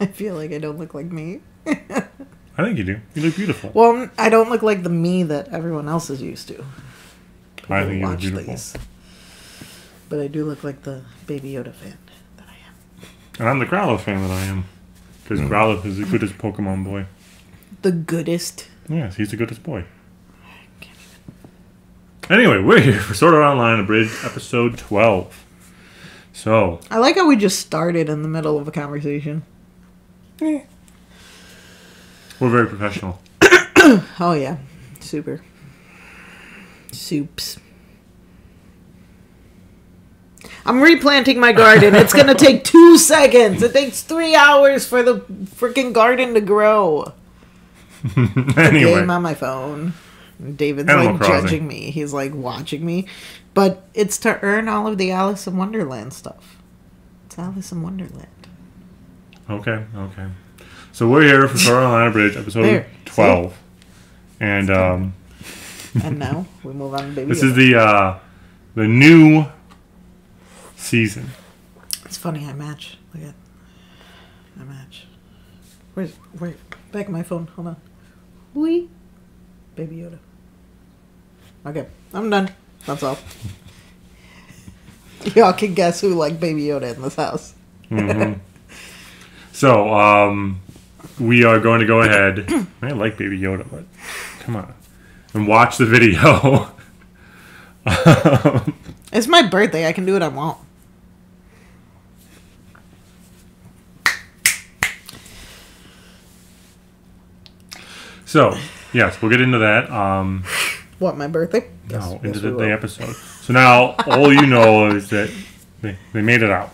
I feel like I don't look like me. I think you do. You look beautiful. Well, I don't look like the me that everyone else is used to. I who think you look watch beautiful. these. But I do look like the Baby Yoda fan that I am. And I'm the Growlithe fan that I am. Because mm. Growlithe is the goodest Pokemon boy. The goodest. Yes, he's the goodest boy. Anyway, we're here for Sword Art Online Abridged, episode 12. So, I like how we just started in the middle of a conversation. We're very professional. Oh yeah, super. Soups. I'm replanting my garden. It's gonna take two seconds. It takes three hours for the freaking garden to grow. anyway, Game on my phone. David's Animal like Crossing. judging me. He's like watching me, but it's to earn all of the Alice in Wonderland stuff. It's Alice in Wonderland. Okay, okay. So we're here for Sword Art Online Abridged, episode There, see? 12. And um, And now we move on to Baby this Yoda. is the uh, the new season. It's funny. I match. Look at. I match. Where's where? Back of my phone. Hold on. Wee. Baby Yoda. Okay, I'm done. That's all. Y'all can guess who like Baby Yoda in this house. So, um, we are going to go ahead. I like Baby Yoda, but come on. And watch the video. It's my birthday. I can do what I want. so, yes, we'll get into that. Um, What my birthday? no, Yes, into yes, the, the episode. So now all you know is that they, they made it out.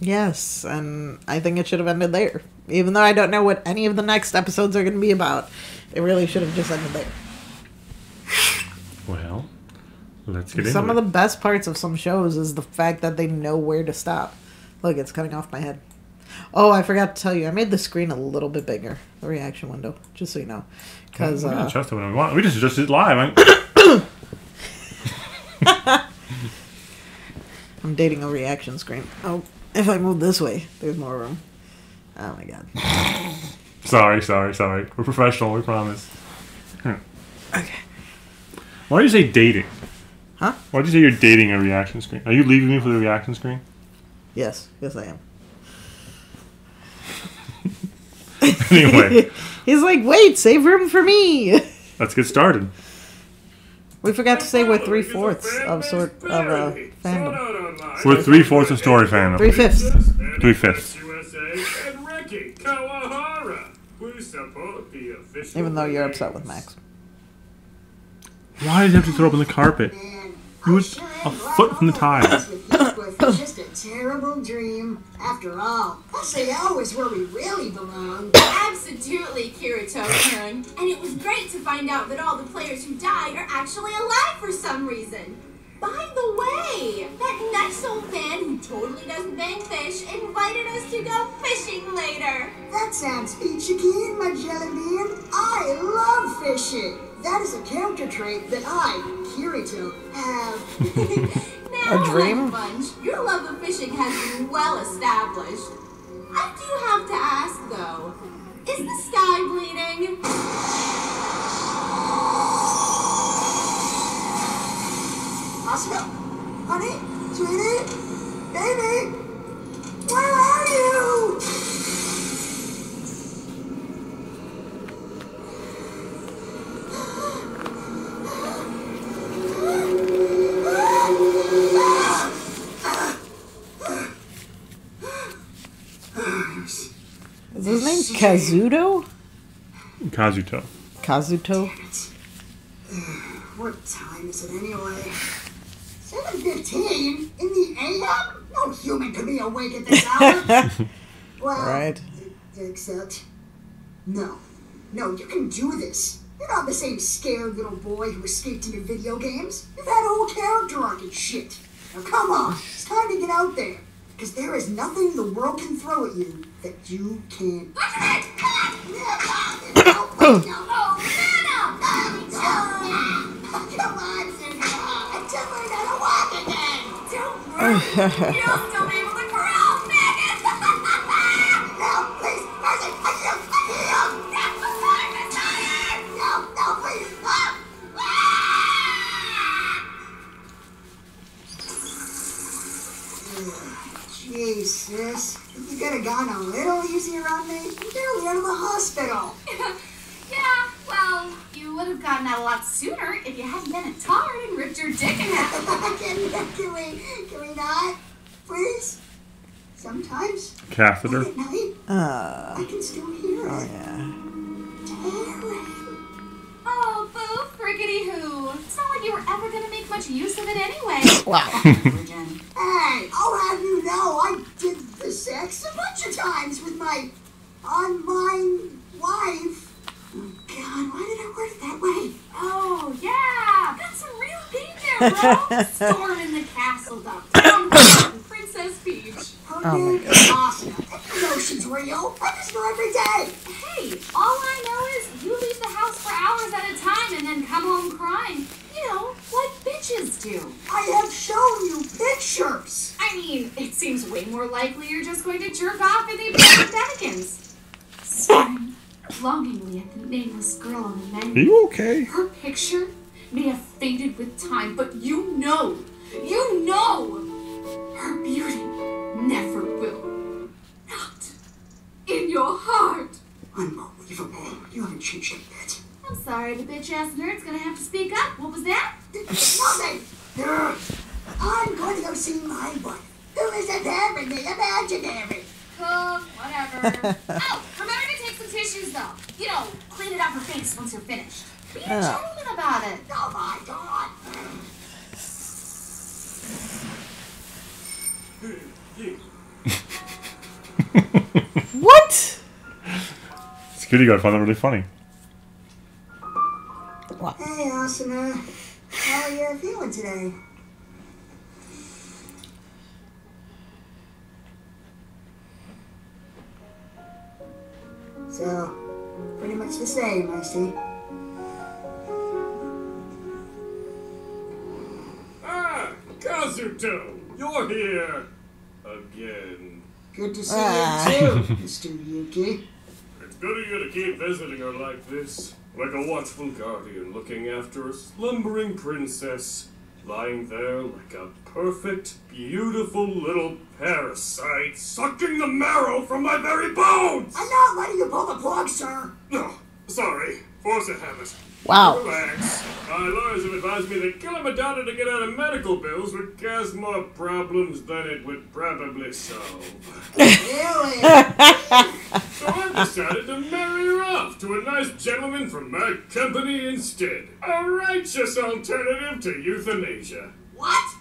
Yes, and I think it should have ended there. Even though I don't know what any of the next episodes are going to be about, it really should have just ended there. Well, let's get into Some it. of the best parts of some shows is the fact that they know where to stop. Look, it's cutting off my head. Oh, I forgot to tell you, I made the screen a little bit bigger, the reaction window, just so you know. Because we can uh, adjust it when we want. We just adjust it live. I'm dating a reaction screen. Oh, if I move this way, there's more room. Oh my god. sorry, sorry, sorry. We're professional. We promise. Hmm. Okay. Why do you say dating? Huh? Why do you say you're dating a reaction screen? Are you leaving me for the reaction screen? Yes, yes I am. Anyway, He's like, wait, save room for me. let's get started. We forgot to say we're three fourths of sort of a fandom. We're three fourths of story fandom. Three fifths. Three fifths. Reki Kawahara, who support the official Even though you're upset with Max. Why did you have to throw up on the carpet? You was a foot from the tiles. It's just a terrible dream. After all, SAO is where we really belong. Absolutely, Kirito-kun. And it was great to find out that all the players who died are actually alive for some reason. By the way, that nice old fan who totally doesn't bang fish invited us to go fishing later. That sounds peachy keen, my jelly bean. I love fishing. That is a character trait that I, Kirito, have. Now, A dream? Bunch, your love of fishing has been well established. I do have to ask, though, is the sky bleeding? Oscar? Honey? Sweetie? Baby? Where Kazuto? Kazuto. Kazuto? What time is it anyway? 7.15? In the AM? No human could be awake at this hour. well, Right. except... No. No, you can do this. You're not the same scared little boy who escaped into video games. You've had a whole character arc and shit. Now come on, it's time to get out there. Because there is nothing the world can throw at you that you can't. Gone a little easier on me, I'm barely out of the hospital. Yeah, well, you would have gotten out a lot sooner if you hadn't been a tard and ripped your dick in half. can, can we, can we not? Please? Sometimes, Catheter. at night, Uh, I can still hear oh it. yeah. Tearing. Oh, boo, friggity who. It's not like you were ever gonna make much use of it anyway. Wow. Hey, I'll have you know I did the sex a bunch of times with my online wife. Oh, God, why did I word it that way? Oh, yeah. Got some real pain there, bro. Storming the castle, Doctor. Princess Peach. Her Oh, my name is Asuna. And you know she's real. I just know every day. Hey, all I know is you leave the house for hours at a time and then come home crying. You know, like bitches do. I have shown you pictures. I mean, it seems way more likely you're just going to jerk off in the abandoned Dennikins. Staring longingly at the nameless girl on the menu. Are menu. you okay? Her picture may have faded with time, but you know, you know, her beauty never will. Not in your heart. Unbelievable. You haven't changed a bit. I'm sorry, the bitch ass nerd's gonna have to speak up. What was that? Nothing. I'm going to go see my wife. Who isn't having the imaginary? Cool, whatever. oh, remember to take some tissues though. You know, clean it off her face once you're finished. Be oh. a gentleman about it. Oh my god. What? Scooty guy found that really funny. Hey, Asuna. How are you feeling today? So, pretty much the same, I see. Ah, Kazuto, you're here again. Good to see Ah. you too, Mr. Yuki. It's good of you to keep visiting her like this, like a watchful guardian looking after a slumbering princess, lying there like a perfect, beautiful little parasite, sucking the marrow from my very bones! I'm not letting you pull the plug, sir. No, sorry, force of habit. Wow. Relax. My lawyers have advised me that killing Madonna to get out of medical bills would cause more problems than it would probably solve. Really? So I've decided to marry her off to a nice gentleman from my company instead. A righteous alternative to euthanasia. what?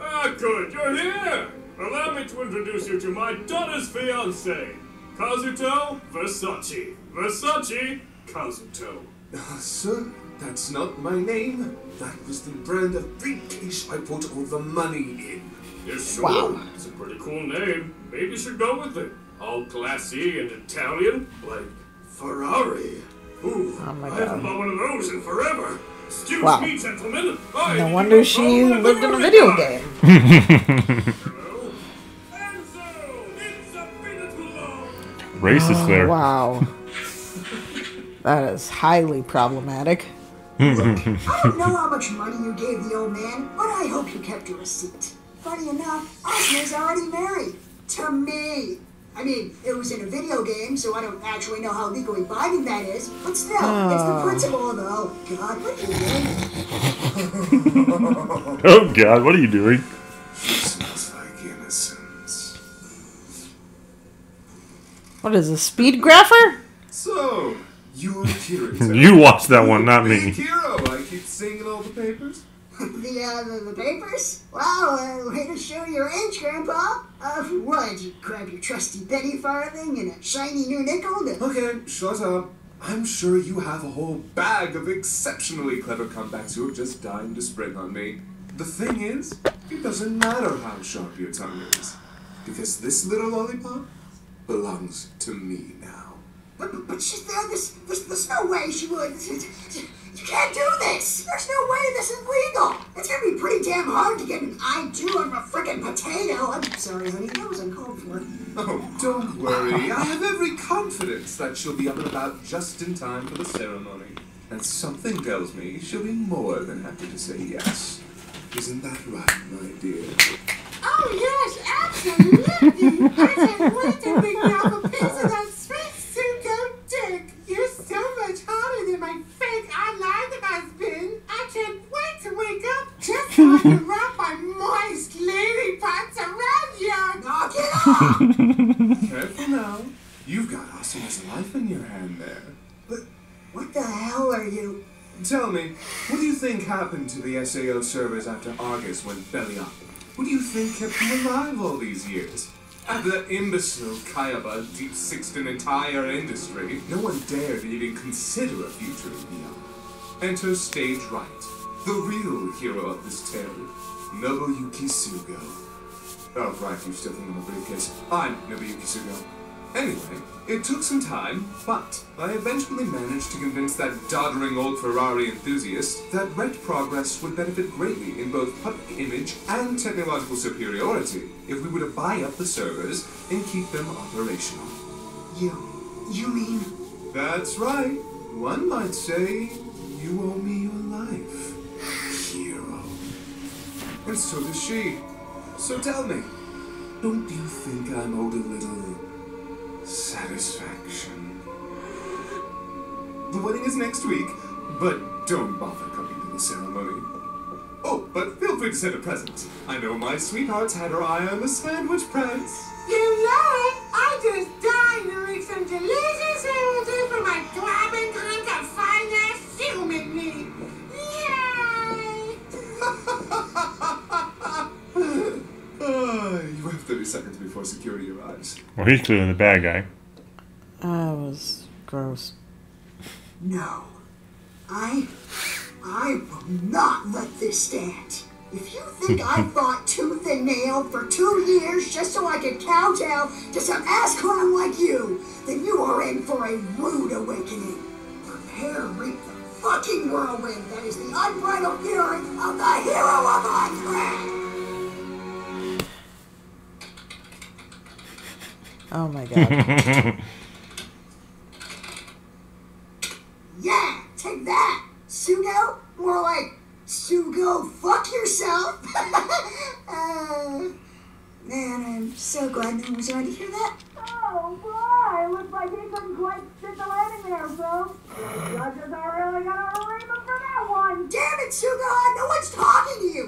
Ah, good, you're here! Allow me to introduce you to my daughter's fiance, Kazuto Versace. Versace Kazuto. Uh, sir, that's not my name. That was the brand of briefcase I put all the money in. Yes, sure. Wow. It's a pretty cool name. Maybe you should go with it. All classy and Italian, like Ferrari. Ooh, Oh my I haven't God. bought one of those in forever. Excuse Wow. me, gentlemen. I No wonder she lived in a video and game. Hello? Enzo, it's a Finitulo. Racist oh, there. Wow. That is highly problematic. I don't know how much money you gave the old man, but I hope you kept your receipt. Funny enough, Asuna's already married. To me. I mean, it was in a video game, so I don't actually know how legally binding that is. But still, it's the ah. principle of oh god, what are you doing? Oh God, what are you doing? Smells like innocence. What is a speed grapher? So, you're Kirito. You watched that one, not me. hero. I keep seeing in all the papers. the, uh, the, the papers? Wow, uh, way to show your age, Grandpa. Uh, what, you grab your trusty penny farthing and a shiny new nickel to... Okay, shut up. I'm sure you have a whole bag of exceptionally clever comebacks you're just dying to spring on me. The thing is, it doesn't matter how sharp your tongue is, because this little lollipop belongs to me now. But, but, but she's there. This, this, there's no way she would. You can't do this. There's no way this is legal. It's gonna be pretty damn hard to get an I do of a frickin' potato. I'm sorry, honey. That was uncalled for. Oh, don't worry. I have every confidence that she'll be up and about just in time for the ceremony. And something tells me she'll be more than happy to say yes. Isn't that right, my dear? Oh yes, Absolutely. I can't wait to you off a piece of that sweet Sugo dick. You're so much hotter than my fake online husband. I can't wait to wake up just so I wrap my moist lady parts around you. Knock it off! Careful now. You've got Asuna's life in your hand there. but what the hell are you? Tell me, what do you think happened to the SAO servers after Argus went belly up? What do you think kept them alive all these years? After that imbecile Kayaba deep-sixed an entire industry, no one dared even consider a future in VR. Enter Stage Right, the real hero of this tale, Nobuyuki Sugo. Oh, right, you still think I'm a briefcase. I'm Nobuyuki Sugo. Anyway, it took some time, but I eventually managed to convince that doddering old Ferrari enthusiast that RECT Progress would benefit greatly in both public image and technological superiority if we were to buy up the servers and keep them operational. You. You mean. That's right. One might say you owe me And so does she. So tell me, don't you think I'm owed a little satisfaction? The wedding is next week, but don't bother coming to the ceremony. Oh, but feel free to send a present. I know my sweetheart's had her eye on the sandwich price. You know it. I just died to make some delicious seconds before security arrives. Well, he's clearly the bad guy. That was gross. No. I. I will not let this stand. If you think I fought tooth and nail for two years just so I could kowtow to some ass clown like you, then you are in for a rude awakening. Prepare to reap the fucking whirlwind that is the unbridled fury of the hero of Aincrad! Oh my god. Yeah, take that! Sugo? More like, Sugo, fuck yourself! uh, man, I'm so glad no one was around to hear that. Oh boy, it looks like he couldn't quite stick the landing there, folks. Judges are really gonna relieve him for that one. Damn it, Suga! No one's talking to you!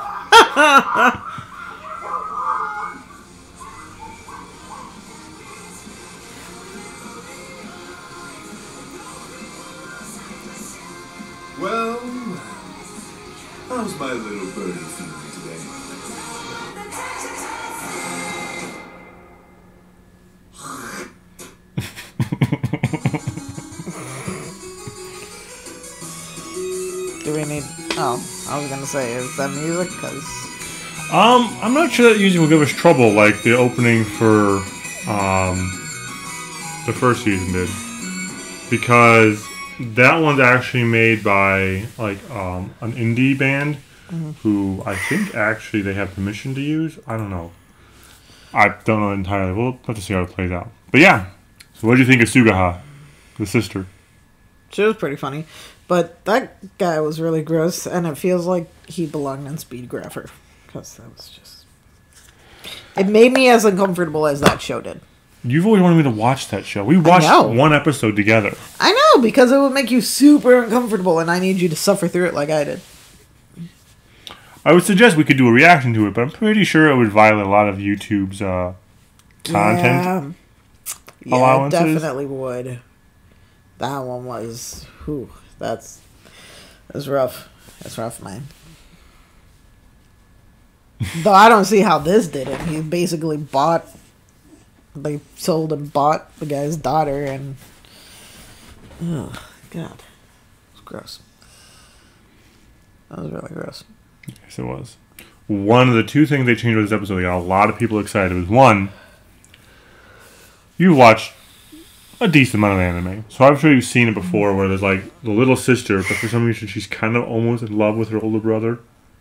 gonna say, is that music? Because. Um, I'm not sure that music will give us trouble like the opening for um, the first season did, because that one's actually made by like um, an indie band who I think actually they have permission to use. I don't know. I don't know entirely. We'll have to see how it plays out. But yeah. So what do you think of Suguha, the sister? She was pretty funny. But that guy was really gross, and it feels like he belonged in Speed Grapher. Because that was just. It made me as uncomfortable as that show did. You've always wanted me to watch that show. We watched one episode together. I know, because it would make you super uncomfortable, and I need you to suffer through it like I did. I would suggest we could do a reaction to it, but I'm pretty sure it would violate a lot of YouTube's uh, content. Yeah, yeah it definitely would. That one was. Whew, that's. That's rough. That's rough, man. Though I don't see how this did it. He basically bought. They sold and bought the guy's daughter, and. Oh, God. It's gross. That was really gross. Yes, it was. One of the two things they changed with this episode that got a lot of people excited was one, you watched a decent amount of anime. So I'm sure you've seen it before, where there's like the little sister, but for some reason she's kind of almost in love with her older brother.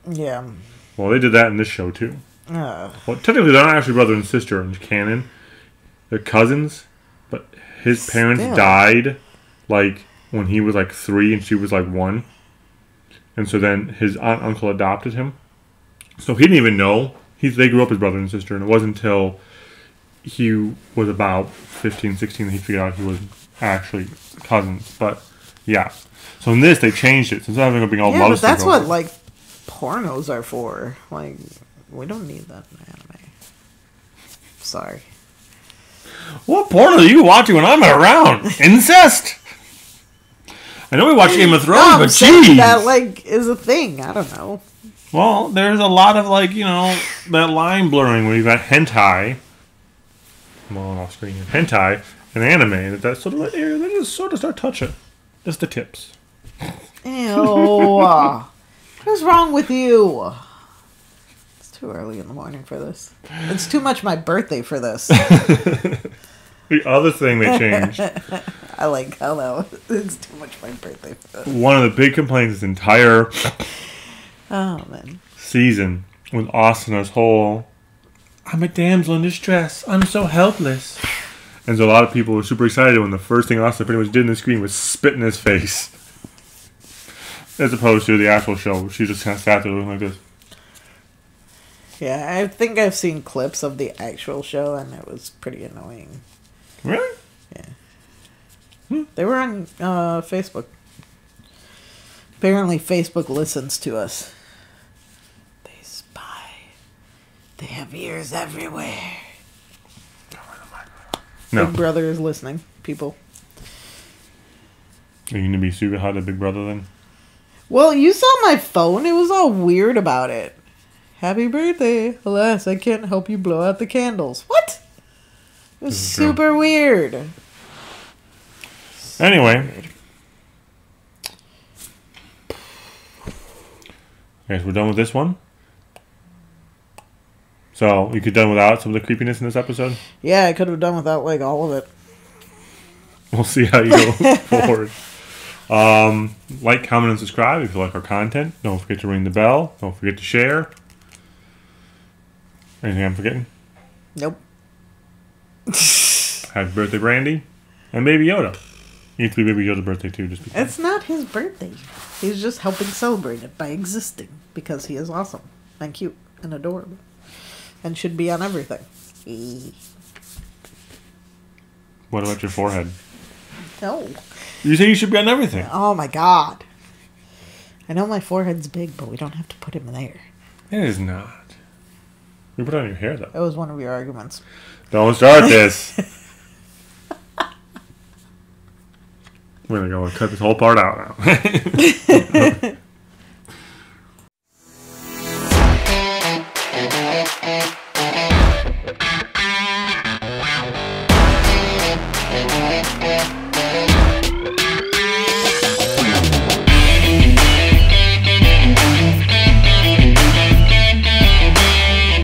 Yeah. Well, they did that in this show too. Uh, Well, technically they're not actually brother and sister in canon. They're cousins, but his parents Still. died like when he was like three and she was like one, and so then his aunt uncle adopted him. So he didn't even know he they grew up as brother and sister, and it wasn't until he was about 15, 16 that he figured out he was actually cousins. But yeah, so in this they changed it. So instead of having it being all yeah, love but that's what like pornos are for. Like, we don't need that in anime. Sorry. What porn are you watching when I'm around? Incest. I know we watch Game of Thrones, No, but geez. that like is a thing. I don't know. well, there's a lot of like you know that line blurring where you've got hentai, well off screen hentai and anime. That that sort of area, they just sort of start touching, just the tips. Ew. What's wrong with you? It's too early in the morning for this. It's too much my birthday for this. The other thing they changed, I like how that was. It's too much my birthday for this. one of the big complaints this entire Oh, man. season was Asuna's whole I'm a damsel in distress. I'm so helpless. And so a lot of people were super excited when the first thing Asuna pretty much did in the screen was spit in his face. As opposed to the actual show, she just kind of sat there looking like this. Yeah, I think I've seen clips of the actual show, and it was pretty annoying. Really? Yeah. They were on uh, Facebook. Apparently, Facebook listens to us. They spy. They have ears everywhere. No. Big Brother is listening, people. Are you going to be super hot at Big Brother then? Well, you saw my phone. It was all weird about it. Happy birthday. Alas, I can't help you blow out the candles. What? It was This is true. super weird. Anyway. Guys, we're done with this one. So, you could done without some of the creepiness in this episode? Yeah, I could have done without like all of it. We'll see how you go forward. Um, like, comment, and subscribe if you like our content. Don't forget to ring the bell. Don't forget to share. Anything I'm forgetting? Nope. Happy birthday, Brandy. And Baby Yoda. You need to be Baby Yoda's birthday too, just because. It's not his birthday. He's just helping celebrate it by existing because he is awesome and cute and adorable and should be on everything. What about your forehead? No. You say you should be on everything. Oh my god. I know my forehead's big, but we don't have to put him there. It is not. You put it on your hair though. That was one of your arguments. Don't start this. We're gonna go and cut this whole part out now.